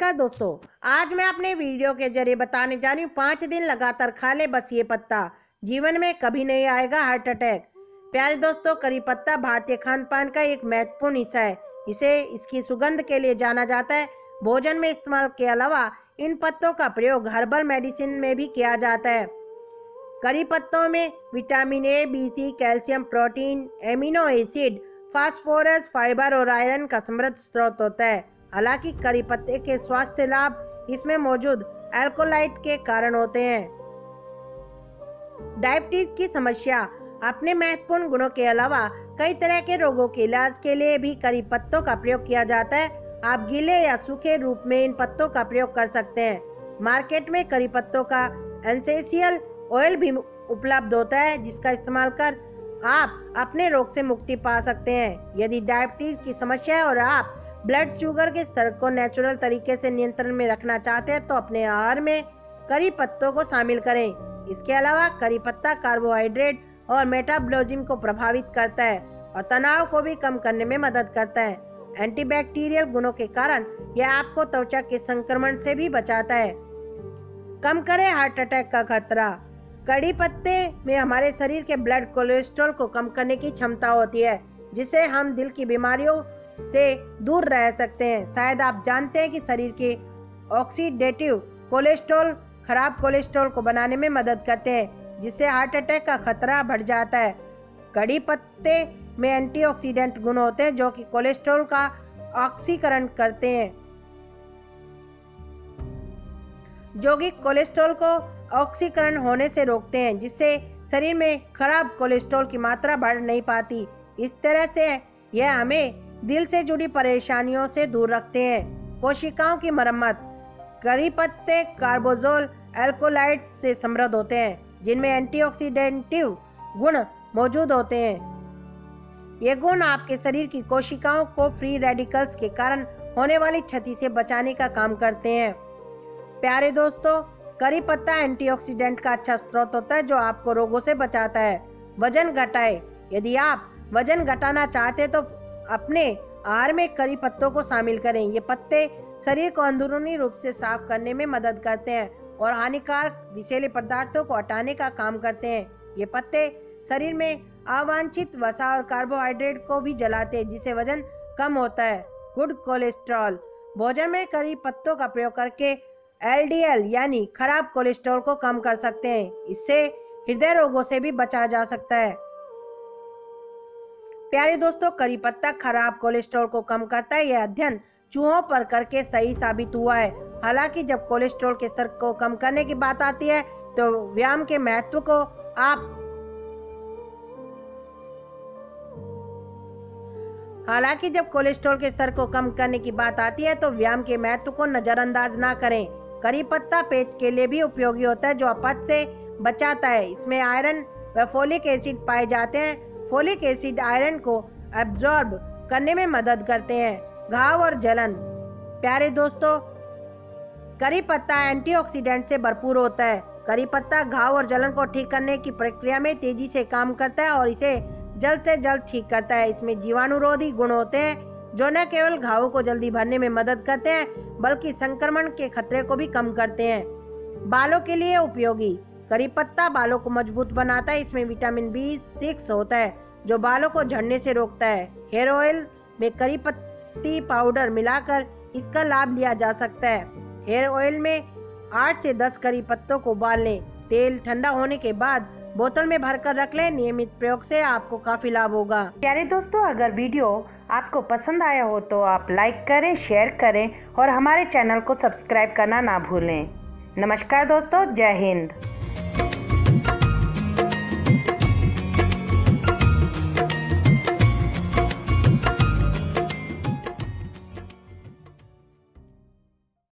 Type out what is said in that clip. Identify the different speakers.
Speaker 1: नमस्कार दोस्तों, आज मैं अपने वीडियो के ज़रिए बताने जा रही हूँ, पाँच दिन लगातार खा ले बस ये पत्ता। जीवन में कभी नहीं आएगा हार्ट अटैक प्यारे दोस्तों, करी पत्ता भारतीय खान पान का एक महत्वपूर्ण हिस्सा है। इसे, इसकी सुगंध के लिए जाना जाता है। भोजन में इस्तेमाल के अलावा, इन पत्तों का प्रयोग हर्बल मेडिसिन में भी किया जाता है। करी पत्तों में vitamin A B C calcium protein amino acid phosphorus fibre और आयरन का समृद्ध स्रोत होता है। हालाँकि करी पत्ते के स्वास्थ्य लाभ इसमें मौजूद एल्कोलाइट के कारण होते हैं। डायबिटीज़ की समस्या अपने महत्वपूर्ण गुणों के अलावा कई तरह के रोगों के इलाज के लिए भी करी पत्तों का प्रयोग किया जाता है। आप गीले या सूखे रूप में इन पत्तों का प्रयोग कर सकते हैं। मार्केट में करी पत्तों का एंसेसियल ऑयल भी उपलब्ध होता है, जिसका इस्तेमाल कर आप अपने रोग से मुक्ति पा सकते हैं। यदि डायबिटीज़ की समस्या है और आप ब्लड शुगर के स्तर को नेचुरल तरीके से नियंत्रण में रखना चाहते हैं तो अपने आहार में करी पत्तों को शामिल करें। इसके अलावा करी पत्ता कार्बोहाइड्रेट और मेटाबॉलिज्म को प्रभावित करता है और तनाव को भी कम करने में मदद करता है। एंटीबैक्टीरियल गुणों के कारण यह आपको त्वचा के संक्रमण से भी बचाता है। कम करें हार्ट अटैक का खतरा। कड़ी पत्ते में हमारे शरीर के ब्लड कोलेस्ट्रॉल को कम करने की क्षमता होती है जिससे हम दिल की बीमारियों से दूर रह सकते हैं। शायद आप जानते हैं कि शरीर के ऑक्सीडेटिव कोलेस्ट्रॉल खराब कोलेस्ट्रॉल को बनाने में मदद करते हैं, जिससे हार्ट अटैक का खतरा बढ़ जाता है। कड़ी पत्ते में एंटीऑक्सीडेंट गुण होते हैं, जो कि कोलेस्ट्रॉल का ऑक्सीकरण करते हैं। जो कि कोलेस्ट्रॉल को ऑक्सीकरण होने से रोकते हैं, जिससे शरीर में खराब कोलेस्ट्रॉल की मात्रा बढ़ नहीं पाती। इस तरह से यह हमें दिल से जुड़ी परेशानियों से दूर रखते हैं। कोशिकाओं की मरम्मत। करी पत्ते कार्बोजोल एल्कोलाइट से समृद्ध होते हैं, जिनमें एंटीऑक्सीडेंटिव गुण मौजूद होते हैं। ये गुण आपके शरीर की कोशिकाओं को फ्री रेडिकल्स के कारण होने वाली क्षति से बचाने का काम करते हैं। प्यारे दोस्तों करी पत्ता एंटीऑक्सीडेंट का अच्छा स्रोत होता है जो आपको रोगों से बचाता है। वज़न घटाए। यदि आप वज़न घटाना चाहते तो अपने आहार में करी पत्तों को शामिल करें। ये पत्ते शरीर को अंदरूनी रूप से साफ़ करने में मदद करते हैं और हानिकारक विषैले पदार्थों को हटाने का काम करते हैं। ये पत्ते शरीर में अवांछित वसा और कार्बोहाइड्रेट को भी जलाते हैं, जिससे वज़न कम होता है। Good cholesterol. भोजन में करी पत्तों का प्रयोग करके एलडीएल यानी खराब कोलेस्ट्रॉल को कम कर सकते हैं। इससे हृदय रोगों से भी बचा जा सकता है। प्यारे दोस्तों, करी पत्ता खराब कोलेस्ट्रॉल को कम करता है, यह अध्ययन चूहों पर करके सही साबित हुआ है। हालाँकि जब कोलेस्ट्रॉल के स्तर को कम करने की बात आती है तो व्यायाम के महत्व को आप हालाँकि जब कोलेस्ट्रॉल के स्तर को कम करने की बात आती है तो व्यायाम के महत्व को नजरअंदाज ना करें। करी पत्ता पेट के लिए भी उपयोगी होता है, जो अपच से बचाता है। इसमें आयरन व फोलिक एसिड पाए जाते हैं फोलिक एसिड आयरन को एब्जॉर्ब करने में मदद करते हैं। घाव और जलन। प्यारे दोस्तों, करी पत्ता एंटीऑक्सीडेंट से भरपूर होता है। करी पत्ता घाव और जलन को ठीक करने की प्रक्रिया में तेज़ी से काम करता है और इसे जल्द से जल्द ठीक करता है। इसमें जीवाणुरोधी गुण होते हैं, जो न केवल घावों को जल्दी भरने में मदद करते हैं, बल्कि संक्रमण के खतरे को भी कम करते हैं। बालों के लिए उपयोगी। करी पत्ता बालों को मज़बूत बनाता है, इसमें विटामिन बी सिक्स होता है, जो बालों को झड़ने से रोकता है। हेयर ऑयल में करी पत्ती पाउडर मिलाकर इसका लाभ लिया जा सकता है। हेयर ऑयल में आठ से दस करी पत्तों को उबाल लें तेल ठंडा होने के बाद बोतल में भरकर रख लें, नियमित प्रयोग से आपको काफ़ी लाभ होगा। प्यारे दोस्तों, अगर वीडियो आपको पसंद आया हो तो आप लाइक करें, शेयर करें और हमारे चैनल को सब्सक्राइब करना ना भूलें। नमस्कार दोस्तों, जय हिंद।